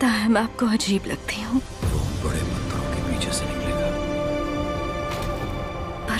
पता है मैं आपको अजीब लगती हूँ।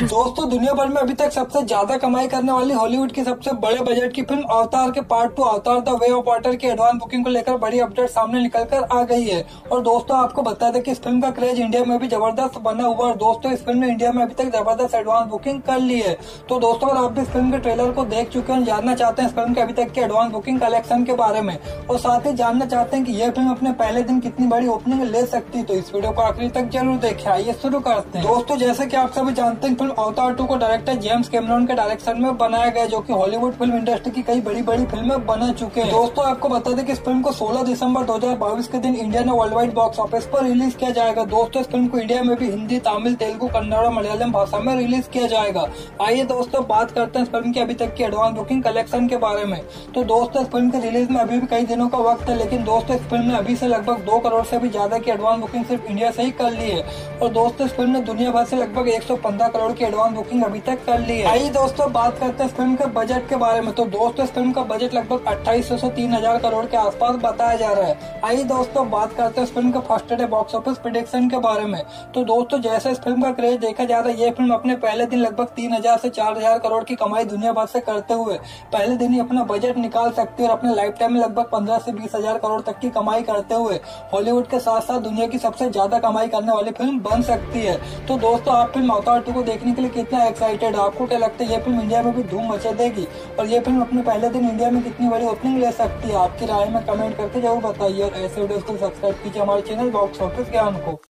दोस्तों, दुनिया भर में अभी तक सबसे ज़्यादा कमाई करने वाली हॉलीवुड की सबसे बड़े बजट की फ़िल्म अवतार के part two Avatar the way of water की एडवांस बुकिंग को लेकर बड़ी अपडेट सामने निकल कर आ गई है। और दोस्तों, आपको बता दें कि इस फ़िल्म का क्रेज इंडिया में भी ज़बरदस्त बना हुआ और दोस्तों, इस फ़िल्म ने इंडिया में अभी तक ज़बरदस्त एडवांस बुकिंग कर ली है। तो दोस्तों, अगर आप भी इस फ़िल्म के ट्रेलर को देख चुके हैं जानना चाहते हैं इस फ़िल्म के अभी तक के एडवांस बुकिंग कलेक्शन के बारे में, और साथ ही जानना चाहते हैं कि यह फ़िल्म अपने पहले दिन कितनी बड़ी ओपनिंग ले सकती है तो इस वीडियो को आखिरी तक ज़रूर देखे। आइए शुरू करते हैं। दोस्तों, जैसे कि आप सभी जानते हैं फ़िल्म अवतार टू को डायरेक्टर जेम्स कैमरॉन के डायरेक्शन में बनाया गया, जो कि हॉलीवुड फ़िल्म इंडस्ट्री की कई बड़ी बड़ी फ़िल्में बना चुके हैं। दोस्तों, आपको बता दें कि इस फ़िल्म को 16 दिसंबर 2022 के दिन इंडिया ने वर्ल्ड वाइड बॉक्स ऑफ़िस पर रिलीज़ किया जाएगा। दोस्तों, इस फ़िल्म को इंडिया में भी हिंदी, तमिल, तेलुगु, कन्नड़ और मलयालम भाषा में रिलीज़ किया जाएगा। आइए दोस्तों, बात करते हैं इस फ़िल्म की अभी तक की एडवांस बुकिंग कलेक्शन के बारे में। तो दोस्तों, इस फ़िल्म के रिलीज़ में अभी भी कई दिनों का वक्त है, लेकिन दोस्तों, इस फ़िल्म ने अभी से लगभग दो करोड़ से भी ज़्यादा की एडवांस बुकिंग सिर्फ़ इंडिया से ही कर ली है। और दोस्तों, इस फ़िल्म ने दुनिया भर से लगभग 115 करोड़ की एडवांस बुकिंग अभी तक कर ली है। आइए दोस्तों, बात करते हैं इस फ़िल्म के बजट के बारे में। तो दोस्तों, इस फ़िल्म का बजट लगभग अट्ठाईस से तीन हज़ार करोड़ के आसपास बताया जा रहा है। आइए दोस्तों, बात करते हैं इस फ़िल्म के first day box office prediction के बारे में। तो दोस्तों, जैसे इस फ़िल्म का क्रेज देखा जा रहा है, ये फ़िल्म अपने पहले दिन लगभग तीन हज़ार से चार हज़ार करोड़ की कमाई दुनिया भर से करते हुए, पहले दिन ही अपना बजट निकाल सकती है और अपने लाइफ टाइम में लगभग पंद्रह से बीस हज़ार करोड़ तक की कमाई करते हुए हॉलीवुड के साथ साथ दुनिया की सबसे ज़्यादा कमाई करने वाली फ़िल्म बन सकती है। तो दोस्तों, आप फ़िल्म अवतार टू को देखने के लिए कितना एक्साइटेड आपको क्या लगता है ये फ़िल्म इंडिया में भी धूम मचा देगी। और ये फ़िल्म अपने पहले दिन इंडिया में कितनी बड़ी ओपनिंग ले सकती है? आपकी राय में कमेंट करके ज़रूर बताइए और ऐसे वीडियो को सब्सक्राइब कीजिए हमारे चैनल बॉक्स ऑफ़िस ज्ञान को।